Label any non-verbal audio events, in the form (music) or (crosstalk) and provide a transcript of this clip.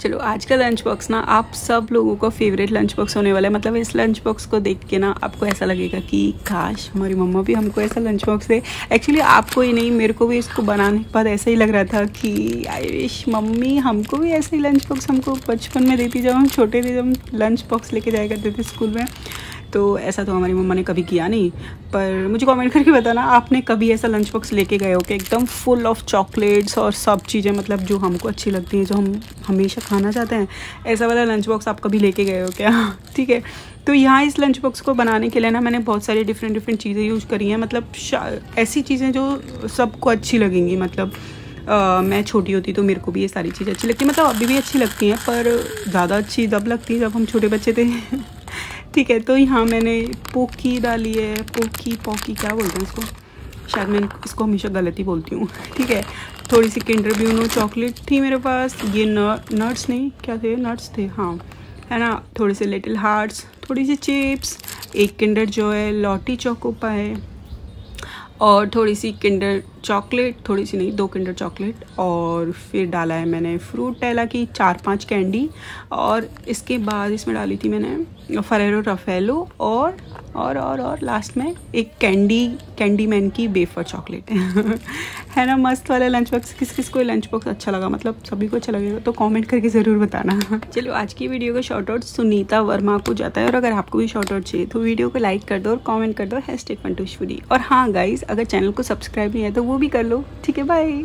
चलो, आज का लंच बॉक्स ना, आप सब लोगों का फेवरेट लंच बॉक्स होने वाला है। मतलब इस लंच बॉक्स को देख के ना, आपको ऐसा लगेगा कि, काश हमारी मम्मा भी हमको ऐसा लंच बॉक्स दे। एक्चुअली आपको ही नहीं, मेरे को भी इसको बनाने के बाद ऐसा ही लग रहा था कि आई विश मम्मी हमको भी ऐसे ही लंच बॉक्स हमको बचपन में देती जब हम छोटे थे, जब लंच बॉक्स लेके जाया करते थे स्कूल में। तो ऐसा तो हमारी मम्मा ने कभी किया नहीं पर मुझे कमेंट करके बताना आपने कभी ऐसा लंच बॉक्स लेके गए हो कि एकदम फुल ऑफ़ चॉकलेट्स और सब चीज़ें मतलब जो हमको अच्छी लगती हैं जो हम हमेशा खाना चाहते हैं ऐसा वाला लंच बॉक्स आप कभी लेके गए हो क्या? (laughs) ठीक है तो यहाँ इस लंच बॉक्स को बनाने के लिए ना मैंने बहुत सारी डिफरेंट डिफरेंट चीज़ें यूज़ करी हैं मतलब ऐसी चीज़ें जो सबको अच्छी लगेंगी मतलब Uh, मैं छोटी होती तो मेरे को भी ये सारी चीज़ें अच्छी लगती मतलब अभी भी अच्छी लगती हैं पर ज़्यादा अच्छी तब लगती है जब हम छोटे बच्चे थे। (laughs) ठीक है तो यहाँ मैंने पोकी डाली है, पोकी पोकी, क्या बोलते हैं इसको? शायद मैं इसको हमेशा गलत ही बोलती हूँ। (laughs) ठीक है, थोड़ी सी किंडर भी ब्यूनो चॉकलेट थी मेरे पास, ये नट्स नहीं, क्या थे, नट्स थे हाँ है ना, थोड़े से लिटिल हार्ट्स, थोड़ी सी चिप्स, एक किंडर जो है, लॉटी चौको पाए और थोड़ी सी किंडर चॉकलेट थोड़ी सी नहीं, दो किंडर चॉकलेट और फिर डाला है मैंने फ्रूट टैला की चार पाँच कैंडी और इसके बाद इसमें डाली थी मैंने फरेरो रफेलो और और और और लास्ट में एक कैंडी कैंडी मैन की बेफर चॉकलेट (laughs) है ना, मस्त वाला लंच बॉक्स किस किस को लंच बॉक्स अच्छा लगा? मतलब सभी को अच्छा लगेगा तो कमेंट करके ज़रूर बताना। (laughs) चलो, आज की वीडियो का शॉर्ट आउट सुनीता वर्मा को जाता है, और अगर आपको भी शॉर्ट आउट चाहिए तो वीडियो को लाइक कर दो और कॉमेंट कर दो हैश टैग और हाँ गाइज़ अगर चैनल को सब्सक्राइब नहीं है तो वो भी कर लो. ठीक है बाय